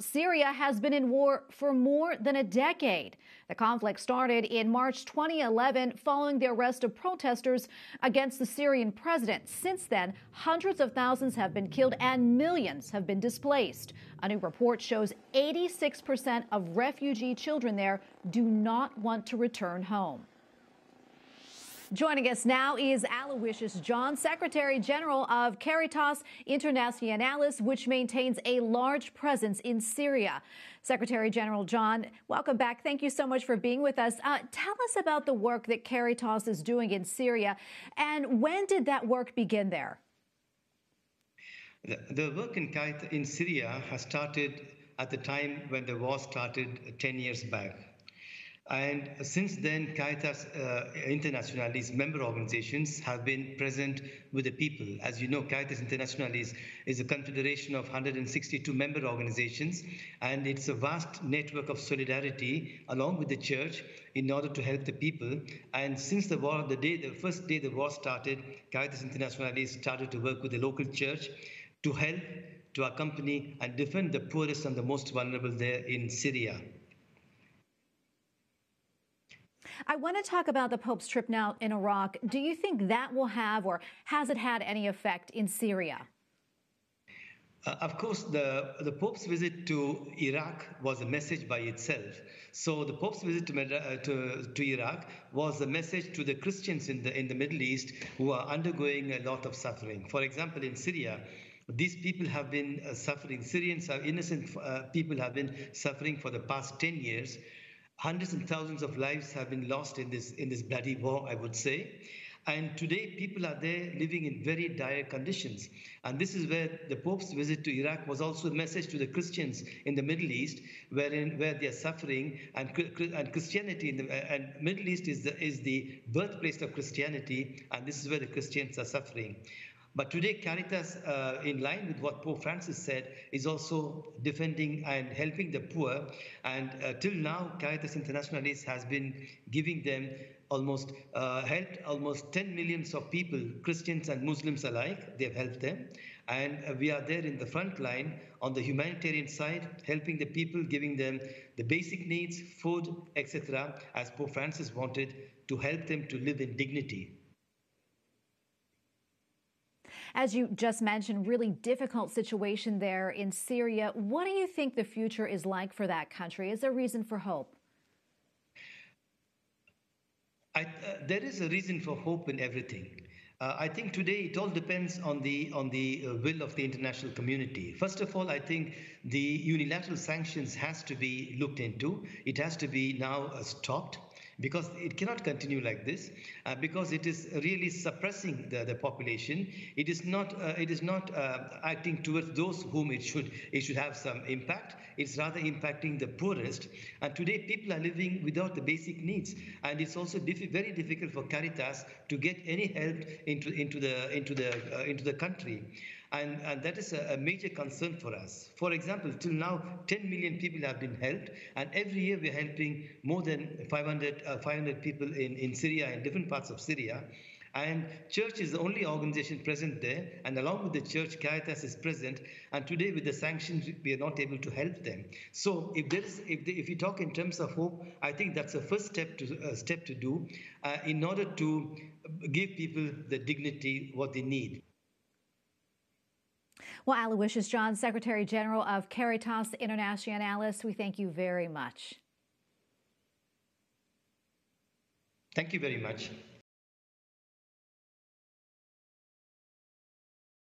Syria has been in war for more than a decade. The conflict started in March 2011 following the arrest of protesters against the Syrian president. Since then, hundreds of thousands have been killed and millions have been displaced. A new report shows 86% of refugee children there do not want to return home. Joining us now is Aloysius John, Secretary General of Caritas Internationalis, which maintains a large presence in Syria. Secretary General John, welcome back. Thank you so much for being with us. Uh, tell us about the work that Caritas is doing in Syria, and when did that work begin there? The, the work in, in Syria has started at the time when the war started 10 years back. And since then, Caritas uh, Internationalis member organizations have been present with the people. As you know, Caritas Internationalis is a confederation of 162 member organizations, and it's a vast network of solidarity along with the church in order to help the people. And since the war, the day, the first day the war started, Caritas Internationalis started to work with the local church to help, to accompany, and defend the poorest and the most vulnerable there in Syria. I want to talk about the Pope's trip now in Iraq. Do you think that will have, or has it had any effect in Syria? Uh, of course, the, the Pope's visit to Iraq was a message by itself. So the Pope's visit to, uh, to, to, Iraq was a message to the Christians in the, in the Middle East who are undergoing a lot of suffering. For example, in Syria, these people have been uh, suffering. Syrians are innocent uh, people have been suffering for the past 10 years hundreds and thousands of lives have been lost in this in this bloody war i would say. And today people are there living in very dire conditions. And this is where the pope's visit to iraq was also a message to the christians in the middle east wherein where they are suffering. And and christianity in the and middle east is the is the birthplace of christianity. And this is where the christians are suffering but today, Caritas, uh, in line with what Pope Francis said, is also defending and helping the poor. And uh, till now, Caritas Internationalis has been giving them almost uh, helped almost 10 millions of people, Christians and Muslims alike. They've helped them. And uh, we are there in the front line on the humanitarian side, helping the people, giving them the basic needs, food, etc., as Pope Francis wanted to help them to live in dignity. As you just mentioned, really difficult situation there in Syria. What do you think the future is like for that country? Is there reason for hope? I, uh, there is a reason for hope in everything. Uh, I think today it all depends on the on the uh, will of the international community. First of all, I think the unilateral sanctions has to be looked into. It has to be now uh, stopped because it cannot continue like this uh, because it is really suppressing the, the population. It is not uh, it is not uh, acting towards those whom it should it should have some impact. It's rather impacting the poorest. And today people are living without the basic needs. And it's also diff very difficult for caritas to get any help into into the into the uh, into the country and, and that is a, a, major concern for us. For example, till now, 10 million people have been helped, and every year we're helping more than 500, uh, 500 people in, in Syria, in different parts of Syria. And church is the only organization present there, and along with the church, Caritas is present. And today, with the sanctions, we are not able to help them. So, if there is, if, if you talk in terms of hope, I think that's the first step to uh, step to do uh, in order to give people the dignity what they need. Well, Aloysius John, Secretary General of Caritas Internationalis, we thank you very much. Thank you very much.